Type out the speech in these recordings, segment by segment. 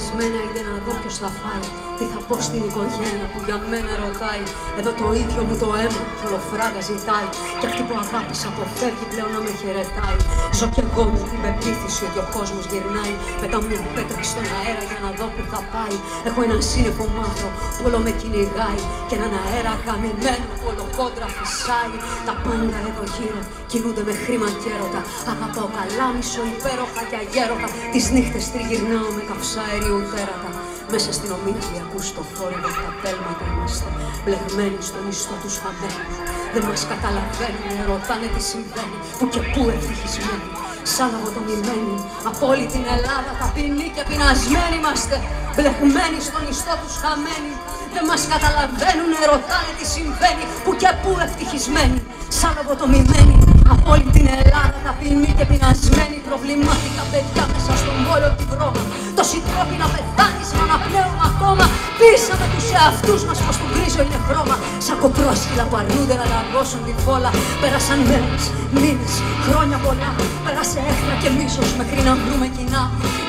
Κουρασμένα είναι να δω ποιος θα φάει Τι θα πω στην οικογένεια που για μένα ρωτάει. Εδώ το ίδιο μου το αίμα και ολοφράγα ζητάει. Κι αυτή που αγάπησα αποφεύγει πλέον να με χαιρετάει. Ζω κι εγώ με την πεποίθηση ότι ο κόσμος γυρνάει. Πετάω μια πέτρα στον αέρα για να δω που θα πάει. Έχω ένα σύννεφο μαύρο που όλο με κυνηγάει. Και έναν αέρα γαμημένο που όλο κόντρα φυσάει. Τα πάντα εδώ γύρω κινούνται με χρήμα και έρωτα. Αγαπάω καλά μισό υπέροχα και αγέρωτα. Τις νύχτες τριγυρνάω με καυσαέριο τέρατα μέσα στην ομίλη ακούς το φόρεγο τα τέλματα είμαστε Μπλεγμένοι στον ιστό τους χαμένους Δεν μας καταλαβαίνουν, ρωτάνε τι συμβαίνει Που και πού ευτυχισμένοι. Σαν λαβοτομημένοι από όλη την Ελλάδα Ταπεινοί και πεινασμένοι είμαστε Μπλεγμένοι στον ιστό τους χαμένοι. Δεν μας καταλαβαίνουν, ρωτάνε τι συμβαίνει Που και πού ευτυχισμένοι. Σαν λαβοτομημένοι από όλη την Ελλάδα ταπεινοί και πεινασμένοι Προβληματικά παιδιά μέσα στον πόλο τη βρώμα Τόσοι τρόποι να πεθάνεις μα να πνέουμε ακόμα. Πείσαμε τους εαυτούς μας πως το γκρίζο είναι χρώμα. Σαν κοπρόσκυλα που αρνούνται να λαγώσουν τη φόλα. Πέρασαν μέρες, μήνες, χρόνια πολλά. Πέρασε έχθρα και μίσος μέχρι να βρούμε κοινά.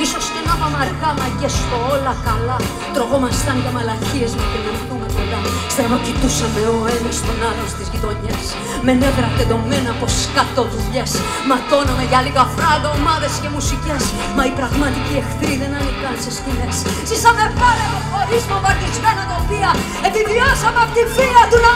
Ίσως και να πάμε αργά μα και στο όλα καλά. Τρογόμασταν για μαλακίες μέχρι να έρθουμε κοντά Στραβοκοιτούσαμε ο ένας τον άλλο στις γειτονιές. Με νεύρα τεντωμένα πως κάτω δουλειές. Ματώναμε για λίγα φράγκα, ομάδες και μουσικές. Μα οι πραγματικοί εχθροί δεν ανήκαν σε σκηνές. Ζήσαμε πόλεμο χωρίς βομβαρδισμένα τοπία. Επιβιώσαμε απ' τη βία του να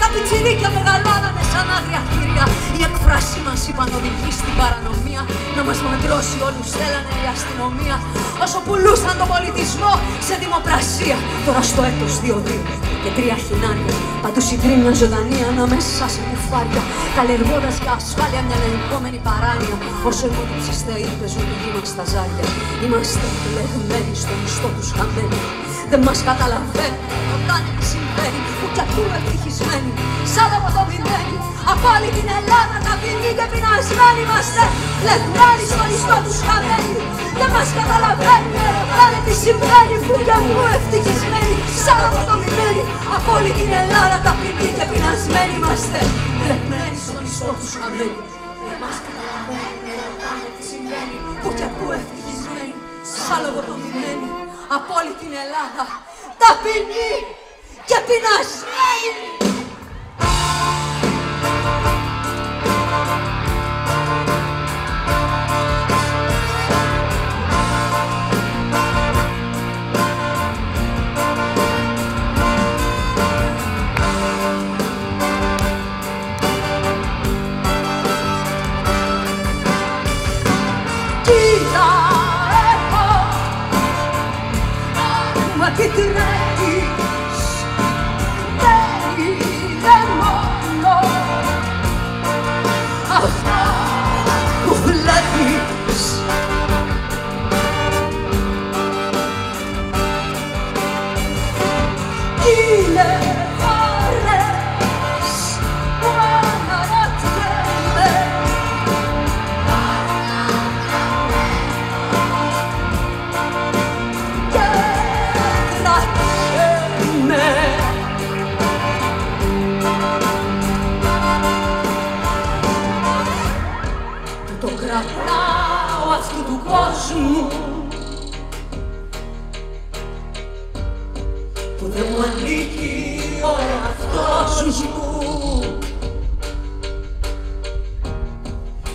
τα πιτσιρίκια μεγαλώνανε σαν άγρια χείρια. Οι εκφράσει μας είπαν οδηγεί στην παρανομία. Να μας μαντρώσει όλους θέλανε η αστυνομία. Όσο πουλούσαν τον πολιτισμό σε δημοπρασία. Τώρα στο έτος δύο δύο και τρία χινάρια Παντού συγκρίνια ζωντανή ανάμεσα σε κουφάρια. Καλλιεργώντας για ασφάλεια μια λαϊκόμενη παράνοια. Όσο οι μόνοι θεοί παίζουν τη γη μας στα ζάρια Είμαστε πλεγμένοι στο μισθό τους χαμένοι. Δεν μας καταλαβαίνουν, ρωτάνε τι συμβαίνει Που κι ακούω ευτυχισμένοι, σαν λογοτομημένοι Από όλη την Ελλάδα τα ποινή και πεινασμένοι Είμαστε λεγμένοι στον ιστό τους χαμένοι. Δεν μας καταλαβαίνουν, ρωτάνε τι συμβαίνει Που κι ακούω ευτυχισμένοι, σαν λογοτομημένοι Από όλη την Ελλάδα τα ποινή και πεινασμένοι Είμαστε λεγμένοι στον ιστό τους χαμένοι. Δεν μας καταλαβαίνουν, ρωτάνε τι συμβαίνει Που κι ακούω ευτυχισμένοι, σαν λογοτομημένοι από όλη την Ελλάδα ταπεινή και πεινασμένη. και τρέχεις κόσμου που δεν μου ανήκει ο εαυτός μου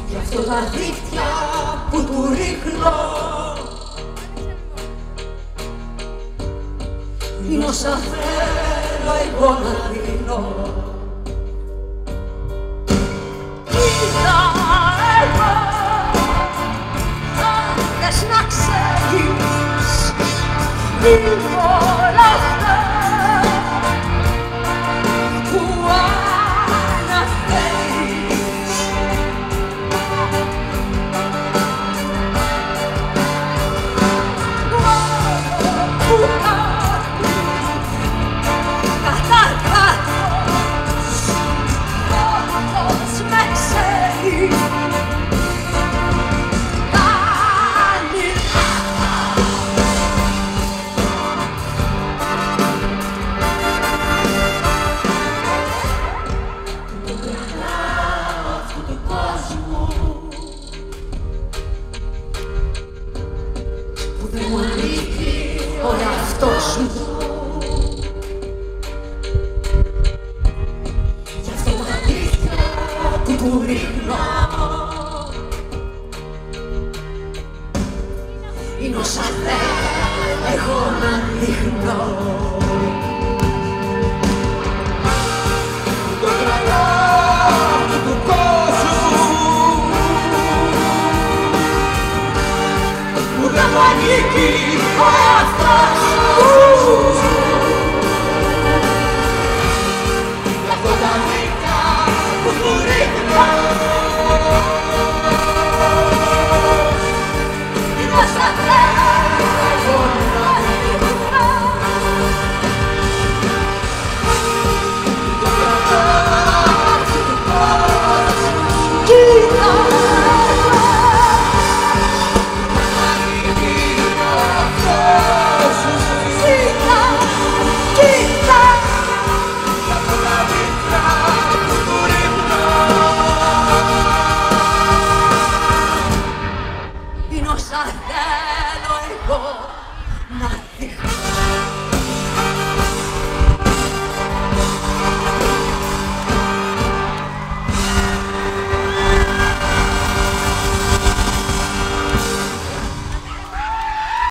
Γι' αυτό τα δίχτυα που του ρίχνω είναι όσα θέλω εγώ να δίνω does not say you. Move. Σου. Γι' αυτό τα αλήθεια κουκουρινάω Είναι όσα δεν έχω να δείχνω Nikki, I have